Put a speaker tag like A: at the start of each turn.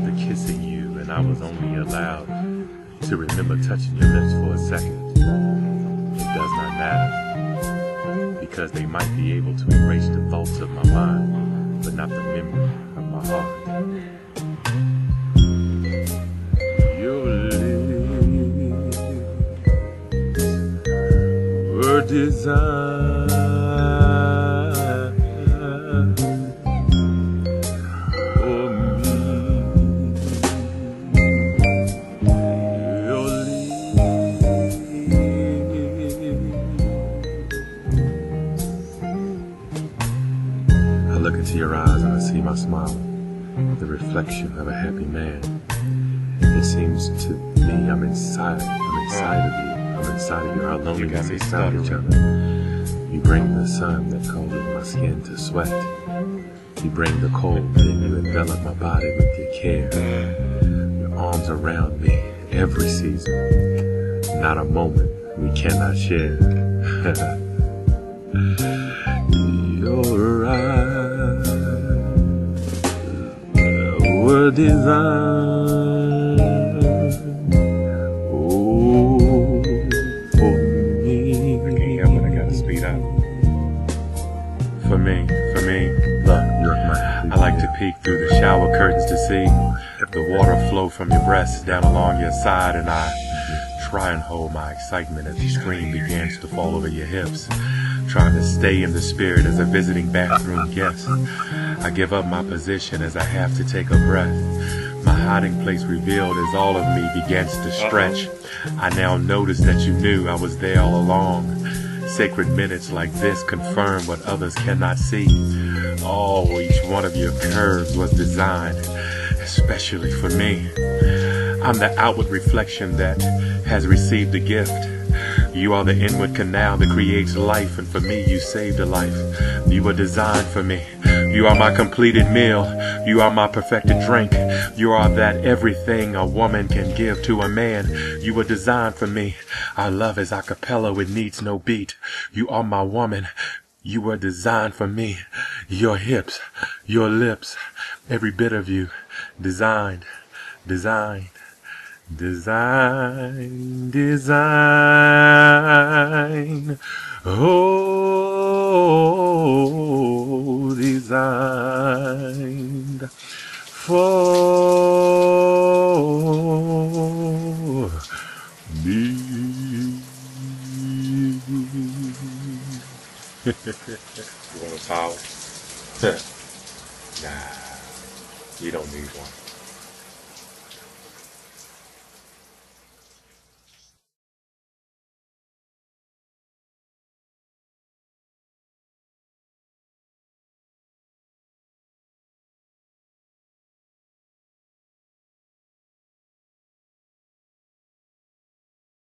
A: kissing you, and I was only allowed to remember touching your lips for a second. It does not matter, because they might be able to erase the thoughts of my mind, but not the memory of my heart. Your lips were designed look into your eyes and I see my smile, the reflection of a happy man. It seems to me I'm inside, I'm inside of you, I'm inside of you. Our loneliness found each other. You bring the sun that causes my skin to sweat. You bring the cold and you envelop my body with your care. Your arms around me every season. Not a moment we cannot share. Your were oh, for me.
B: I can't help it, I gotta speed up. For me, for me, look.
A: Look, my
B: I like to peek through the shower curtains to see the water flow from your breasts down along your side, and I try and hold my excitement as the stream begins to fall over your hips. Trying to stay in the spirit as a visiting bathroom guest. I give up my position as I have to take a breath. My hiding place revealed as all of me begins to stretch. I now notice that you knew I was there all along. Sacred minutes like this confirm what others cannot see. Oh, each one of your curves was designed especially for me. I'm the outward reflection that has received a gift. You are the inward canal that creates life, and for me, you saved a life. You were designed for me. You are my completed meal. You are my perfected drink. You are that everything a woman can give to a man. You were designed for me. Our love is a cappella, it needs no beat. You are my woman. You were designed for me. Your hips, your lips, every bit of you, designed, designed, design, design. Oh, designed for me. You want a towel? nah, you don't need one.